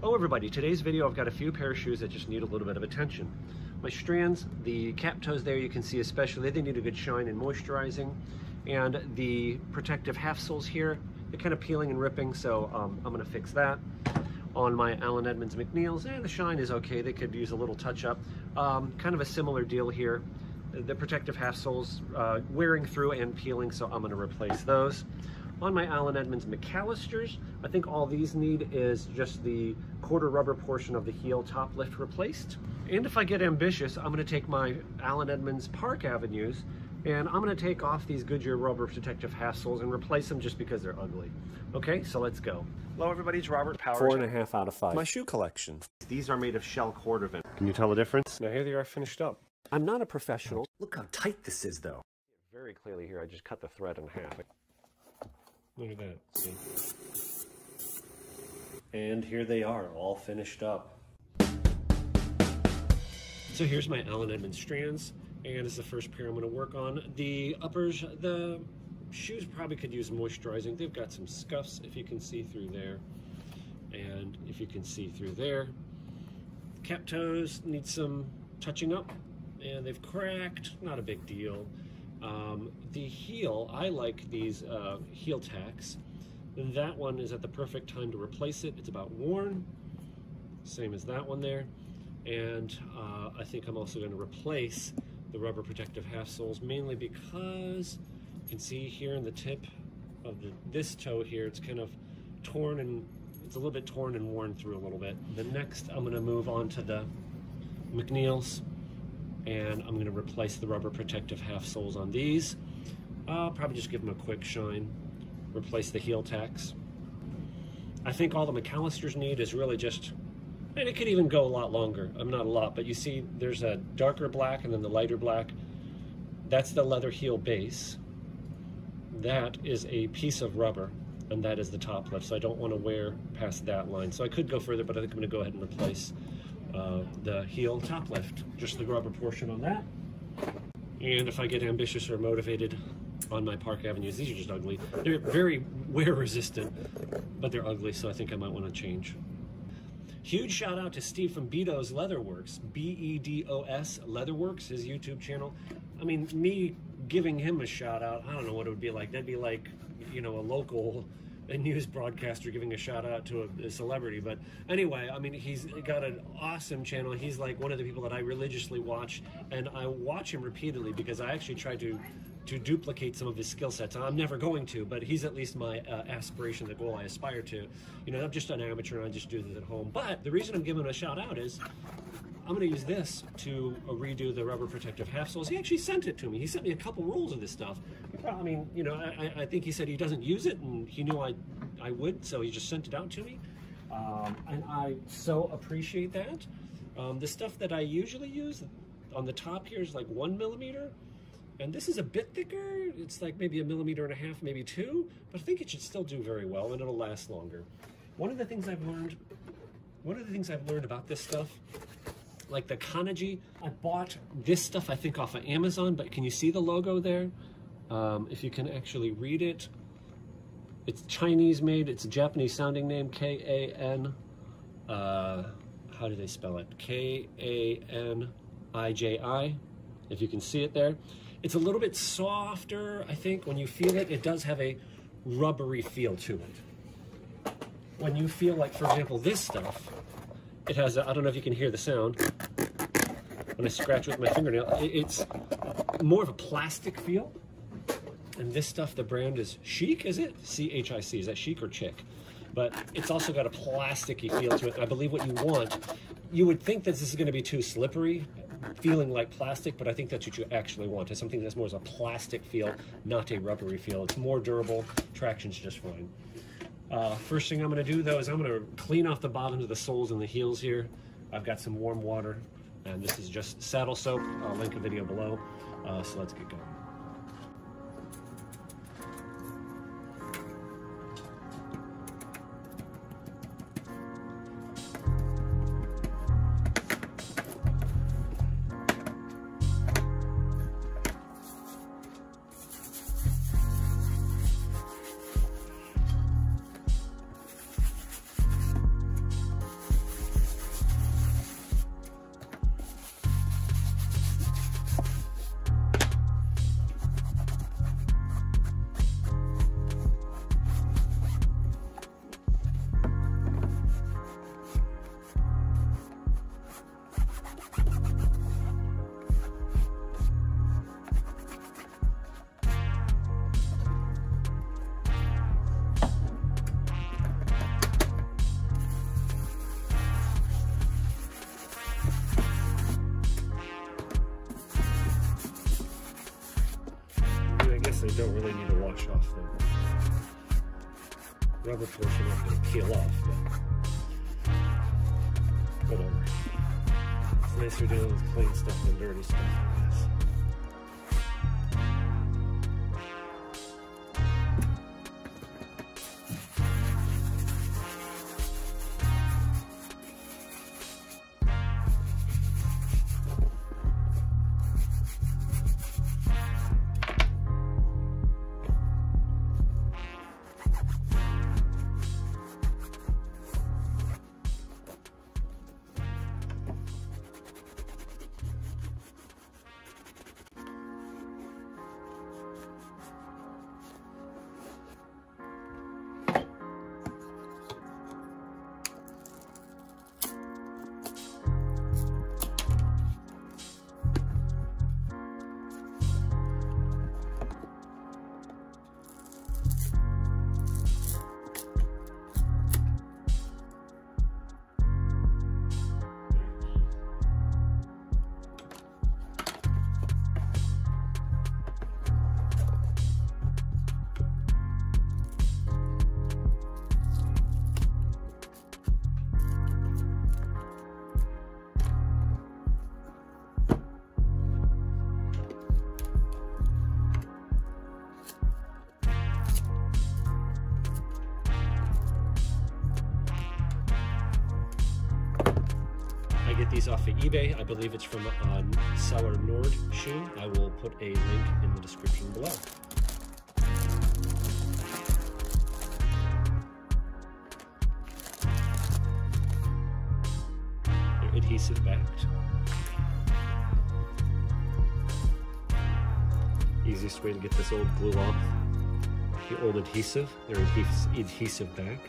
Oh everybody, today's video I've got a few pair of shoes that just need a little bit of attention. My strands, the cap toes there you can see especially, they need a good shine and moisturizing. And the protective half soles here, they're kind of peeling and ripping, so um, I'm gonna fix that. On my Allen Edmonds McNeils, eh, the shine is okay, they could use a little touch up. Um, kind of a similar deal here. The protective half soles uh, wearing through and peeling, so I'm gonna replace those. On my Allen Edmonds McAllisters, I think all these need is just the quarter rubber portion of the heel top lift replaced. And if I get ambitious, I'm gonna take my Allen Edmonds Park Avenues and I'm gonna take off these Goodyear rubber protective half soles and replace them just because they're ugly. Okay, so let's go. Hello everybody, it's Robert Powers. Four and a half out of five. My shoe collection. These are made of shell cordovan. Can you tell the difference? Now here they are finished up. I'm not a professional. Look how tight this is though. Very clearly here, I just cut the thread in half. Look at that. See? And here they are, all finished up. So here's my Allen Edmonds strands, and it's the first pair I'm going to work on. The uppers, the shoes probably could use moisturizing. They've got some scuffs, if you can see through there. And if you can see through there. Cap toes need some touching up, and they've cracked, not a big deal. Um, the heel, I like these uh, heel taps. That one is at the perfect time to replace it. It's about worn, same as that one there. And uh, I think I'm also going to replace the rubber protective half soles, mainly because you can see here in the tip of the, this toe here, it's kind of torn and it's a little bit torn and worn through a little bit. The next, I'm going to move on to the McNeils and I'm going to replace the rubber protective half soles on these. I'll probably just give them a quick shine, replace the heel taps. I think all the McAllisters need is really just, and it could even go a lot longer. I'm not a lot, but you see there's a darker black and then the lighter black. That's the leather heel base. That is a piece of rubber and that is the top lift. So I don't want to wear past that line. So I could go further, but I think I'm going to go ahead and replace uh, the heel top lift, just the rubber portion on that. And if I get ambitious or motivated on my Park Avenues, these are just ugly. They're very wear resistant, but they're ugly, so I think I might want to change. Huge shout out to Steve from Bedos Leatherworks, B-E-D-O-S Leatherworks, his YouTube channel. I mean, me giving him a shout out, I don't know what it would be like. That'd be like, you know, a local a news broadcaster giving a shout out to a, a, celebrity. But anyway, I mean, he's got an awesome channel. He's like one of the people that I religiously watch, and I watch him repeatedly because I actually try to to duplicate some of his skill sets. I'm never going to, but he's at least my uh, aspiration, the goal I aspire to. You know, I'm just an amateur and I just do this at home. But the reason I'm giving him a shout out is I'm going to use this to uh, redo the rubber protective half soles. He actually sent it to me. He sent me a couple rolls of this stuff. I mean, you know, I, I think he said he doesn't use it, and he knew I, I would, so he just sent it out to me. Um, and I so appreciate that. Um, the stuff that I usually use on the top here is like one millimeter, and this is a bit thicker. It's like maybe a millimeter and a half, maybe two, but I think it should still do very well, and it'll last longer. One of the things I've learned, one of the things I've learned about this stuff like the Kaniji. I bought this stuff, I think, off of Amazon, but can you see the logo there? Um, if you can actually read it, it's Chinese made, it's a Japanese sounding name, K-A-N, uh, how do they spell it? K-A-N-I-J-I, if you can see it there. It's a little bit softer, I think, when you feel it. It does have a rubbery feel to it. When you feel like, for example, this stuff, it has, I don't know if you can hear the sound. When I scratch with my fingernail, it's more of a plastic feel. And this stuff, the brand is Chic, is it? C-H-I-C, is that Chic or Chick? But it's also got a plasticky feel to it. I believe what you want, you would think that this is gonna be too slippery, feeling like plastic, but I think that's what you actually want. It's something that's more as a plastic feel, not a rubbery feel. It's more durable, traction's just fine. Uh, first thing I'm going to do though is I'm going to clean off the bottoms of the soles and the heels here. I've got some warm water and this is just saddle soap. I'll link a video below. Uh, so let's get going. Rubber portion of going to peel off, but whatever. It's um, nicer dealing with clean stuff than dirty stuff, eBay. I believe it's from uh, seller Nord Shoe. I will put a link in the description below. They're adhesive backed. Easiest way to get this old glue off. The old adhesive, they're adhes- adhesive backed.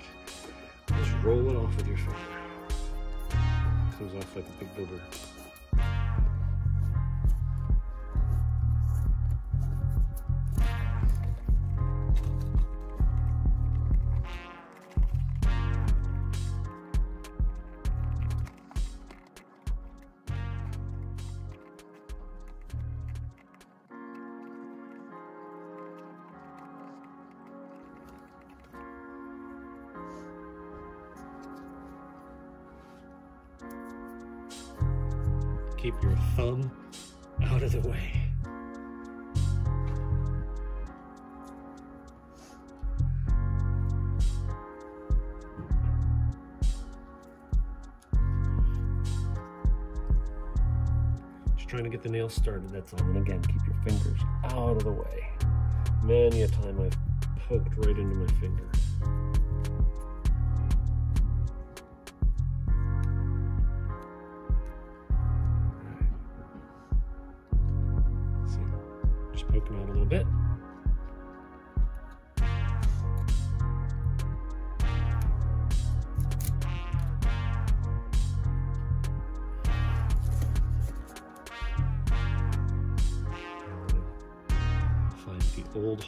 Just roll it off with your finger comes off like a big booger. Get the nails started, that's all. And again, keep your fingers out of the way. Many a time I've poked right into my finger. See, just poking out a little bit.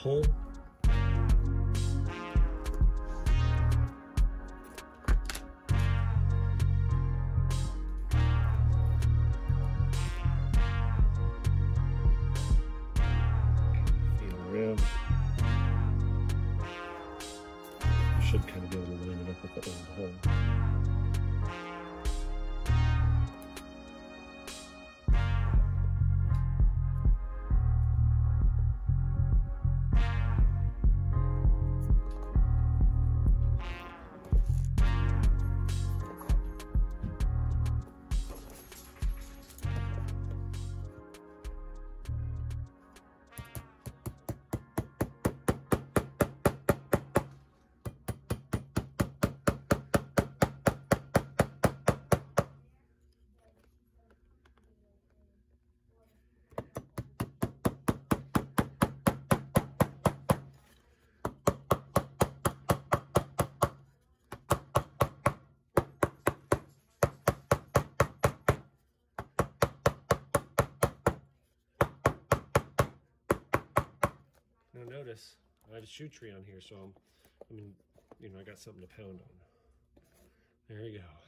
The notice, I have a shoe tree on here, so I'm, I mean, you know, I got something to pound on. There you go.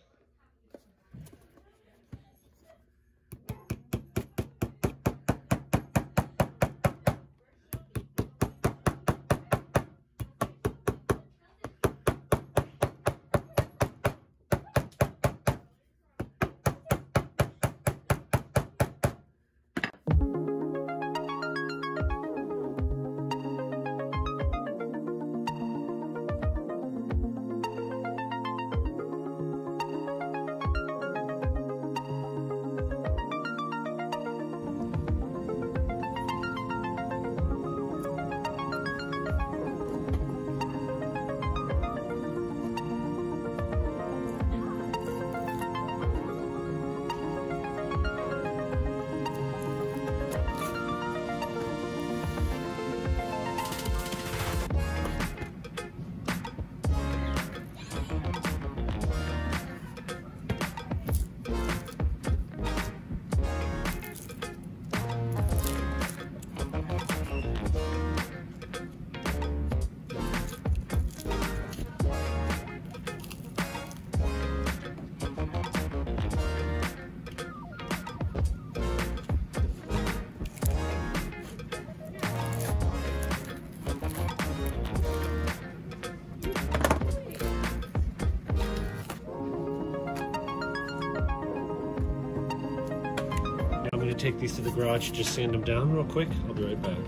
Take these to the garage, just sand them down real quick. I'll be right back.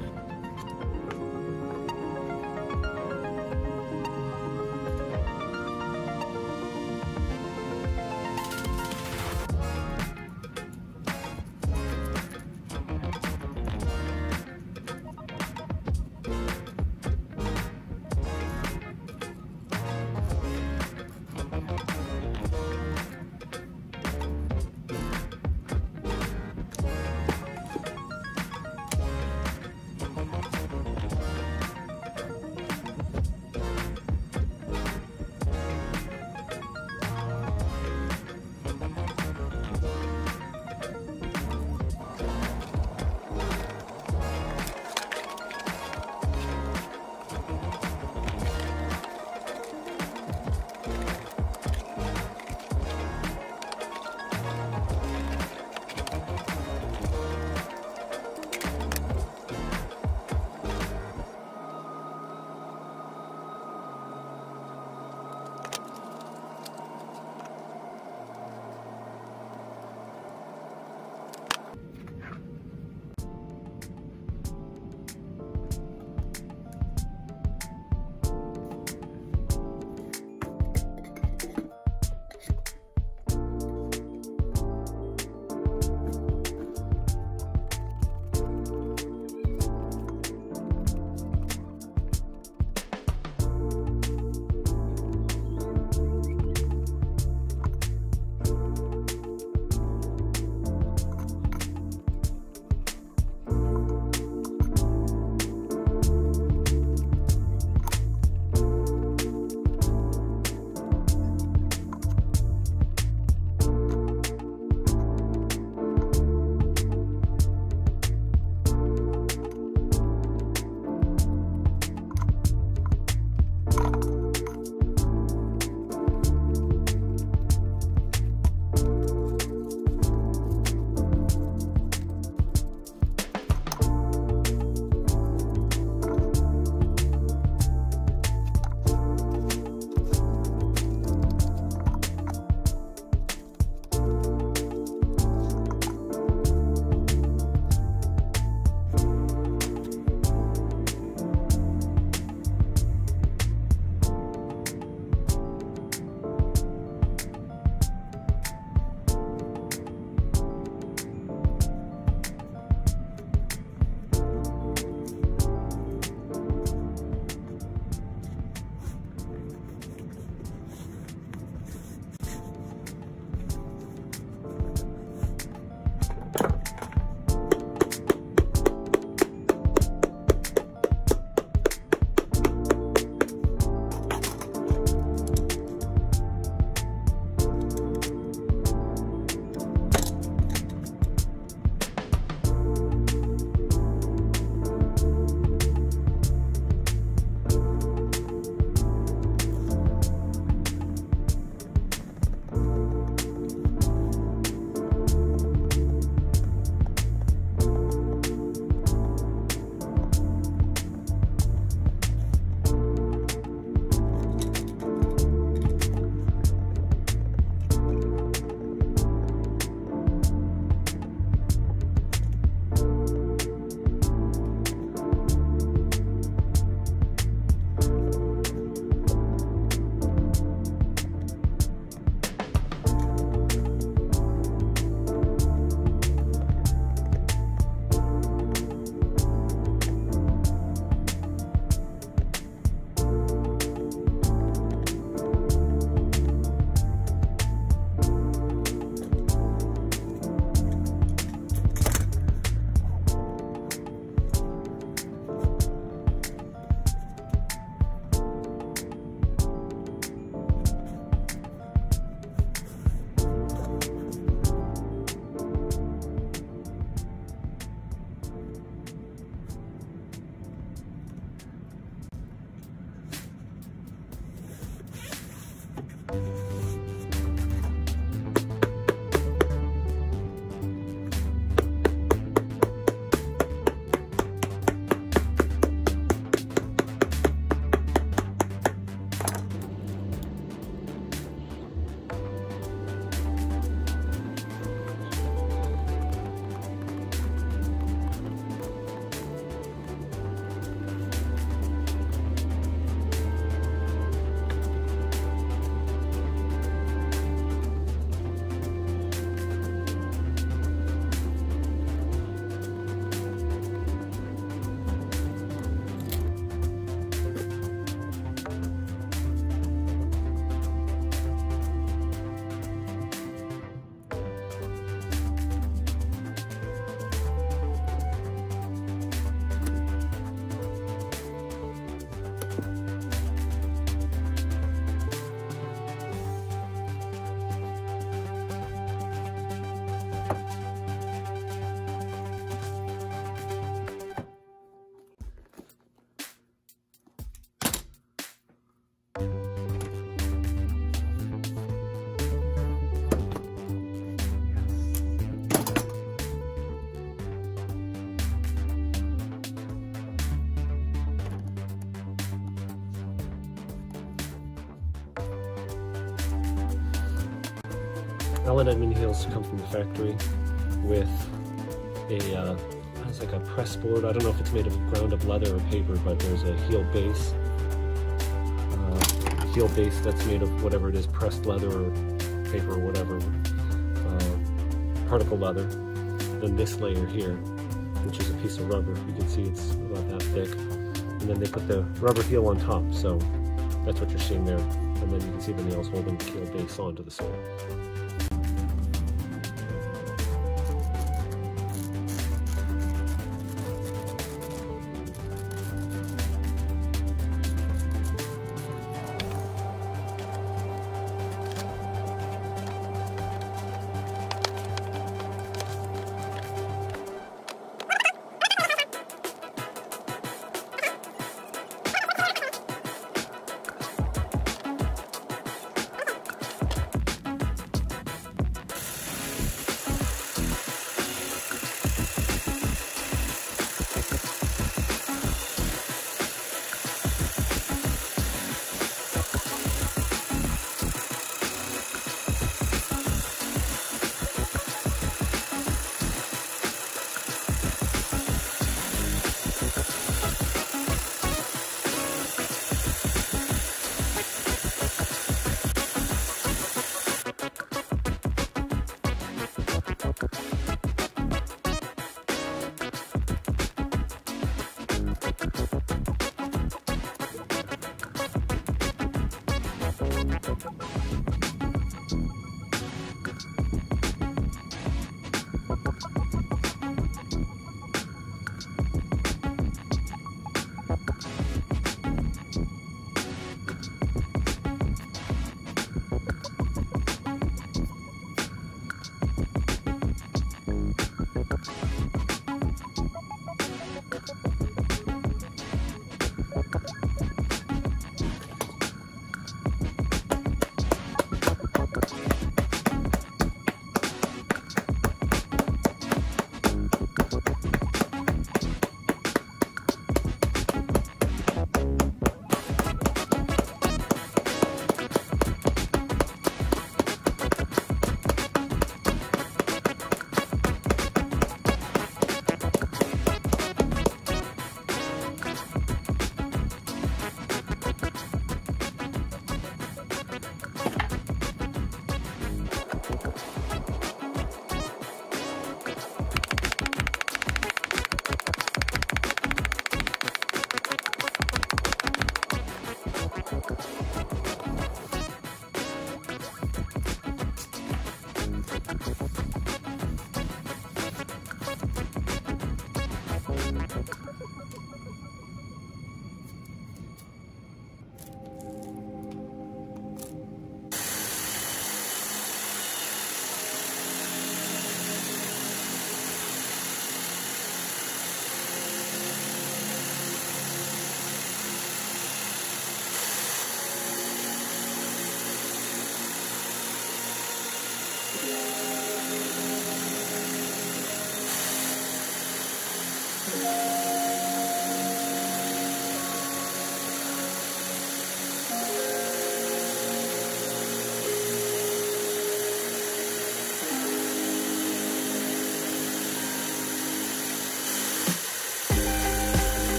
Allen Edmond heels come from the factory with a uh, it's like a press board. I don't know if it's made of ground up leather or paper, but there's a heel base. Uh, heel base that's made of whatever it is, pressed leather or paper or whatever, uh, particle leather. Then this layer here, which is a piece of rubber. You can see it's about that thick. And then they put the rubber heel on top. So that's what you're seeing there. And then you can see the nails holding the heel base onto the sole.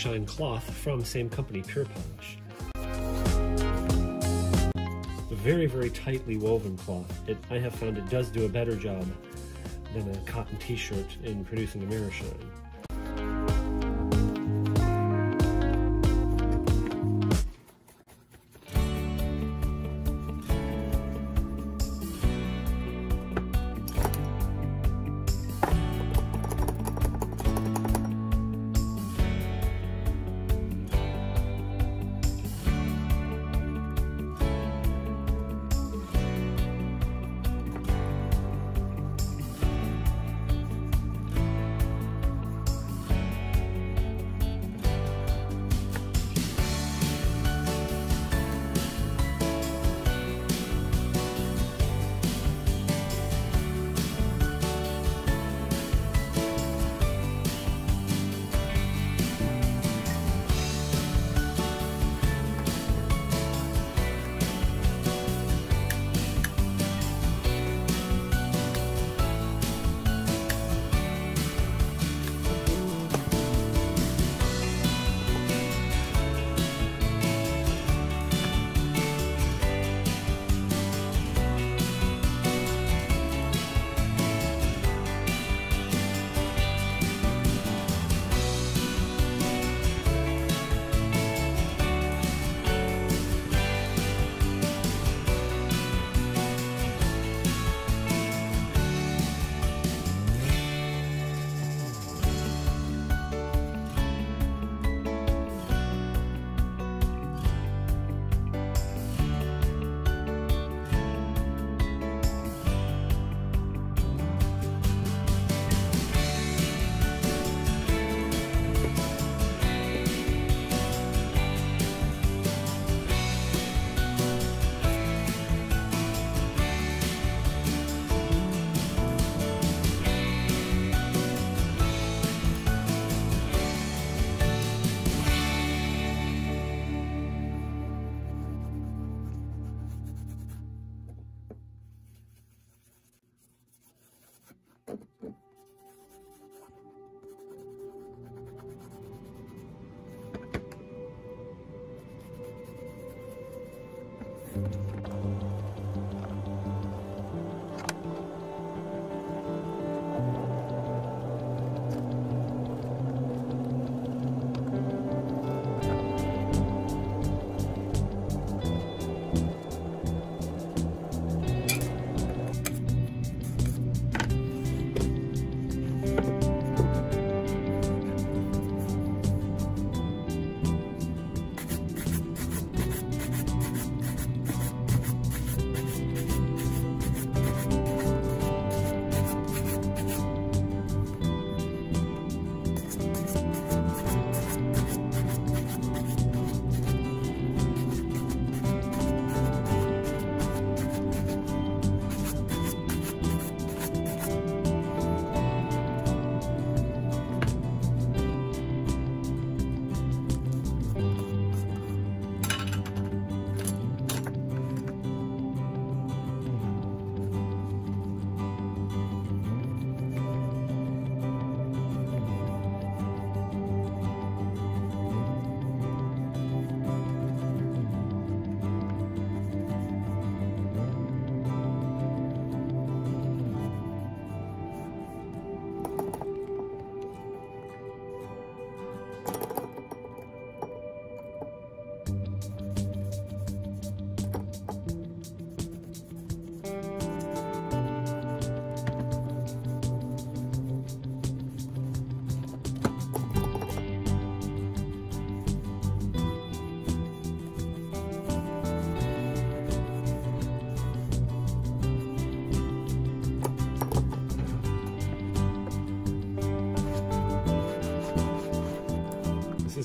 Shine cloth from same company, Pure Polish. A very, very tightly woven cloth. It, I have found it does do a better job than a cotton t-shirt in producing a mirror shine.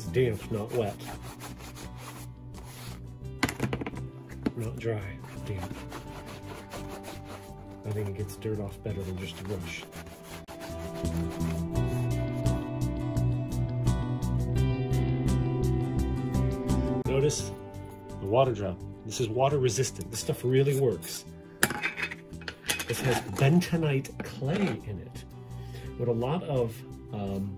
Is damp, not wet. Not dry, damp. I think it gets dirt off better than just a brush. Notice the water drop. This is water resistant. This stuff really works. This has bentonite clay in it. What a lot of um,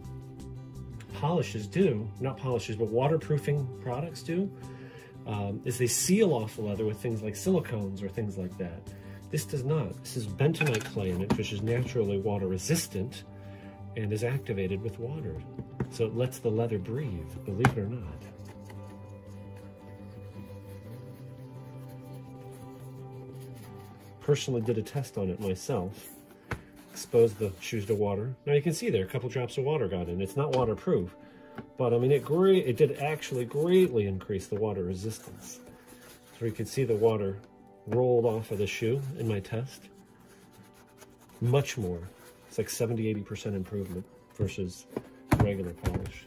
polishes do, not polishes, but waterproofing products do, um, is they seal off the leather with things like silicones or things like that. This does not. This is bentonite clay in it, which is naturally water resistant and is activated with water. So it lets the leather breathe, believe it or not. Personally did a test on it myself. Exposed the shoes to water. Now you can see there, a couple drops of water got in. It's not waterproof, but I mean, it great. It did actually greatly increase the water resistance. So you can see the water rolled off of the shoe in my test. Much more. It's like 70, 80% improvement versus regular polish.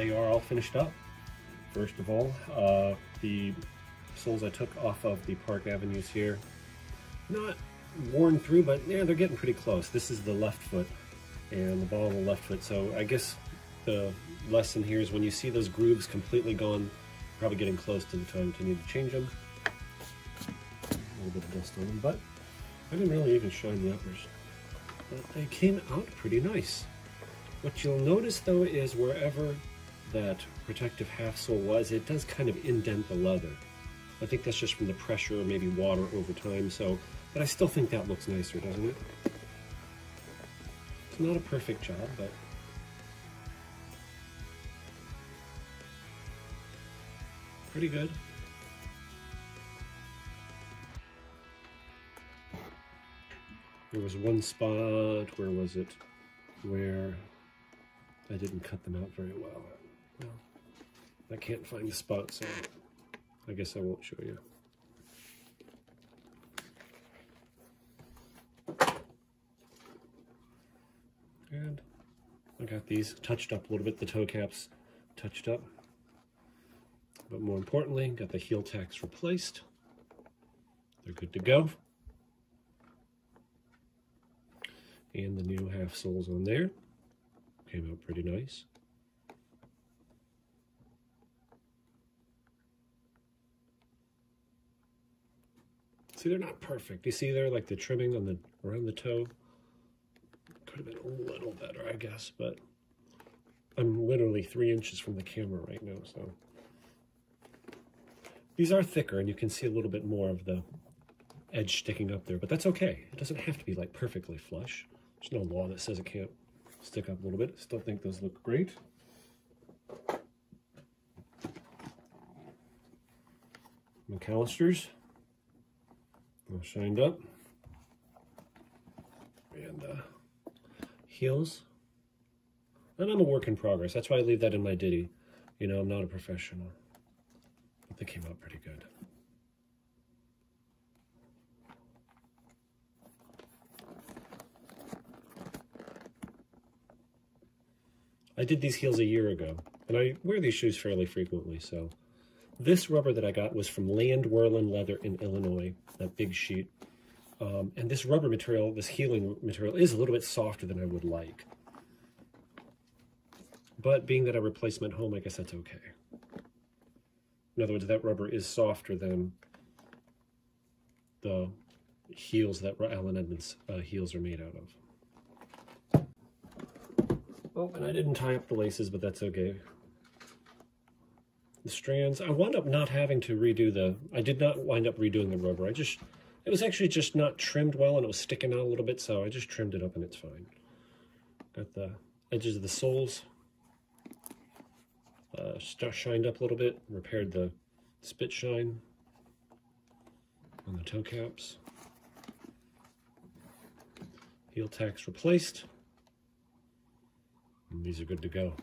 They are all finished up. First of all, uh, the soles I took off of the Park Avenues here, not worn through, but yeah, they're getting pretty close. This is the left foot and the ball of the left foot. So I guess the lesson here is when you see those grooves completely gone, probably getting close to the time to need to change them. A little bit of dust on them, but I didn't really even shine the uppers. But they came out pretty nice. What you'll notice though is wherever that protective half sole was, it does kind of indent the leather. I think that's just from the pressure or maybe water over time, so, but I still think that looks nicer, doesn't it? It's not a perfect job, but pretty good. There was one spot, where was it, where I didn't cut them out very well. Well I can't find the spot, so I guess I won't show you. And I got these touched up a little bit, the toe caps touched up. But more importantly, got the heel taps replaced. They're good to go. And the new half soles on there came out pretty nice. See, they're not perfect. You see there, like the trimming on the around the toe could have been a little better, I guess, but I'm literally three inches from the camera right now, so. These are thicker, and you can see a little bit more of the edge sticking up there, but that's okay. It doesn't have to be like perfectly flush. There's no law that says it can't stick up a little bit. Still think those look great. McAllister's all shined up. And uh, heels. And I'm a work in progress. That's why I leave that in my ditty. You know, I'm not a professional. But they came out pretty good. I did these heels a year ago, and I wear these shoes fairly frequently, so this rubber that I got was from Landwerlen Leather in Illinois, that big sheet. Um, and this rubber material, this healing material, is a little bit softer than I would like. But being that I replaced them at home, I guess that's okay. In other words, that rubber is softer than the heels that Allen Edmonds uh, heels are made out of. Oh, and I didn't tie up the laces, but that's okay the strands. I wound up not having to redo the, I did not wind up redoing the rubber. I just, it was actually just not trimmed well and it was sticking out a little bit, so I just trimmed it up and it's fine. Got the edges of the soles uh, shined up a little bit, repaired the spit shine on the toe caps. Heel taps replaced. And these are good to go.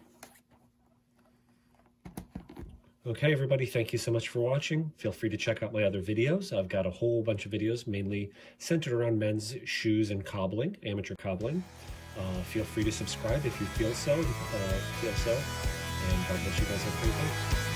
Okay, everybody, thank you so much for watching. Feel free to check out my other videos. I've got a whole bunch of videos, mainly centered around men's shoes and cobbling, amateur cobbling. Uh, feel free to subscribe if you feel so, uh, feel so. And God bless you guys have a great day.